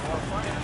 Have fun.